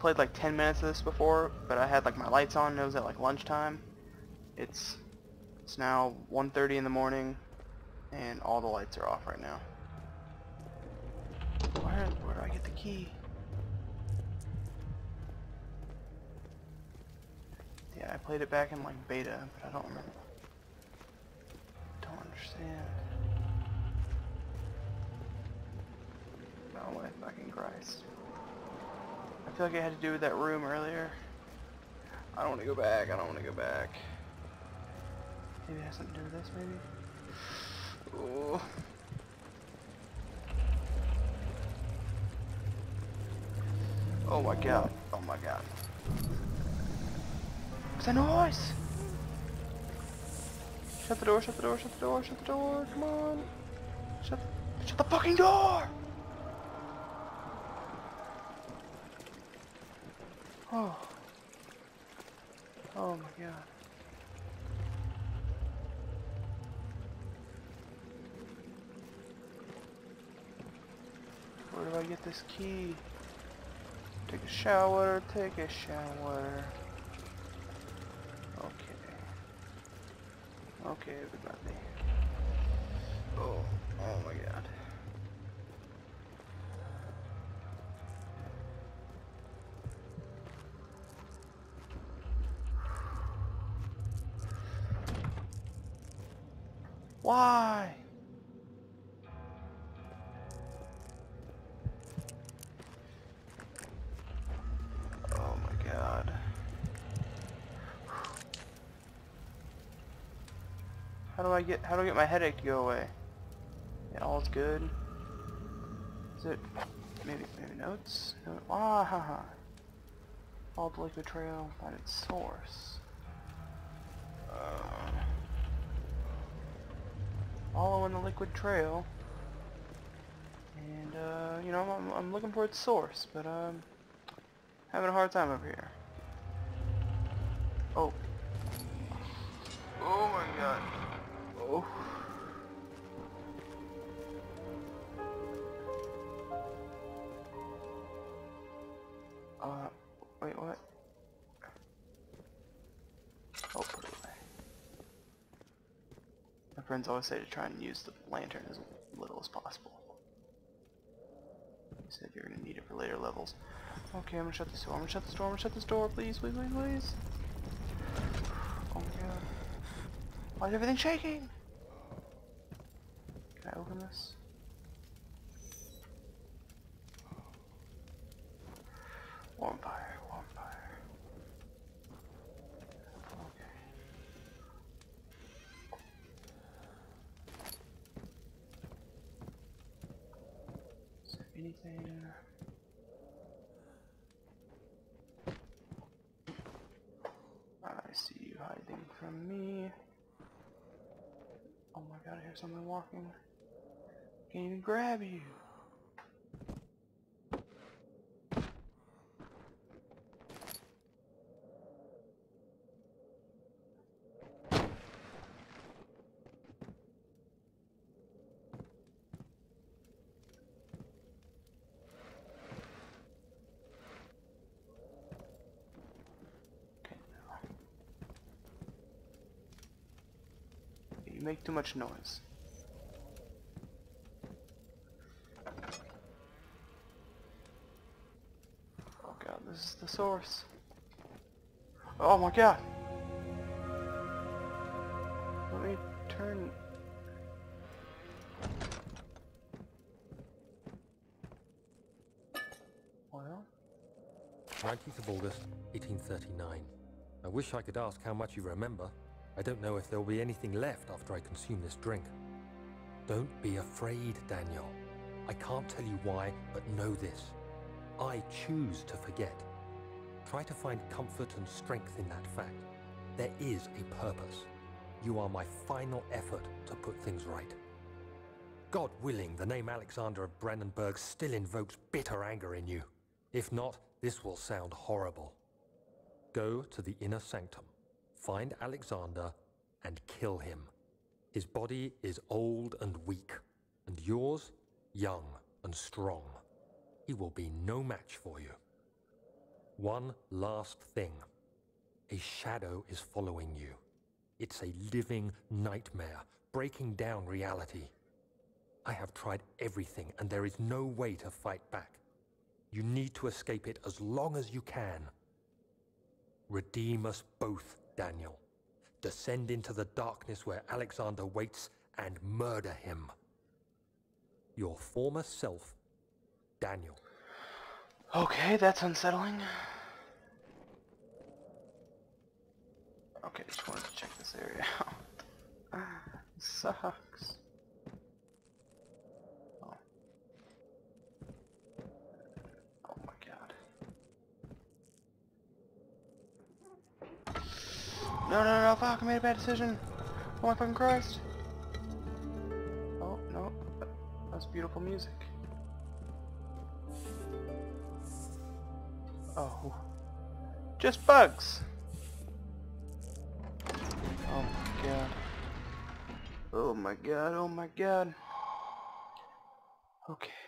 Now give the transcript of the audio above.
played like 10 minutes of this before, but I had like my lights on. It was at like lunchtime. It's it's now 1:30 in the morning, and all the lights are off right now. Where where do I get the key? Yeah, I played it back in like beta, but I don't remember. Don't understand. Oh my fucking Christ. I feel like I had to do with that room earlier. I don't want to go back. I don't want to go back. Maybe it has something to do with this, maybe? Ooh. Oh my god. Oh my god. What's that noise? Shut the door, shut the door, shut the door, shut the door, come on. Shut, shut the fucking door! Oh. Oh my god. Where do I get this key? Take a shower, take a shower. Okay. Okay, everybody. Oh, oh my god. Why? Oh my god. How do I get how do I get my headache to go away? Yeah, all's good. Is it maybe maybe notes? No, ah ha ha. Follow the liquid trail, find its source. Uh, following the liquid trail. And uh, you know, I'm, I'm looking for its source, but um having a hard time over here. Oh. Oh friends always say to try and use the lantern as little as possible. You said you're gonna need it for later levels. Okay, I'm gonna shut this door. I'm gonna shut this door. I'm gonna shut this door, please, please, please, please. Oh my god. Why is everything shaking? Can I open this? Warm fire, warm fire. Okay. Is there I see you hiding from me. Oh my god, I hear someone walking. Can't even grab you. You make too much noise. Oh god, this is the source. Oh my god! Let me turn... Well? 19th of August, 1839. I wish I could ask how much you remember. I don't know if there will be anything left after I consume this drink. Don't be afraid, Daniel. I can't tell you why, but know this. I choose to forget. Try to find comfort and strength in that fact. There is a purpose. You are my final effort to put things right. God willing, the name Alexander of Brandenburg still invokes bitter anger in you. If not, this will sound horrible. Go to the inner sanctum, find Alexander, and kill him. His body is old and weak, and yours, young and strong. He will be no match for you. One last thing. A shadow is following you. It's a living nightmare, breaking down reality. I have tried everything, and there is no way to fight back. You need to escape it as long as you can. Redeem us both, Daniel. Descend into the darkness where Alexander waits and murder him. Your former self, Daniel. Okay, that's unsettling. Okay, just wanted to check this area out. Sucks. Oh. Oh my god. No, no, no, fuck, I made a bad decision. Oh my fucking Christ. Oh, no. That's beautiful music. Oh. Just bugs. Oh my god. Oh my god, oh my god. Okay.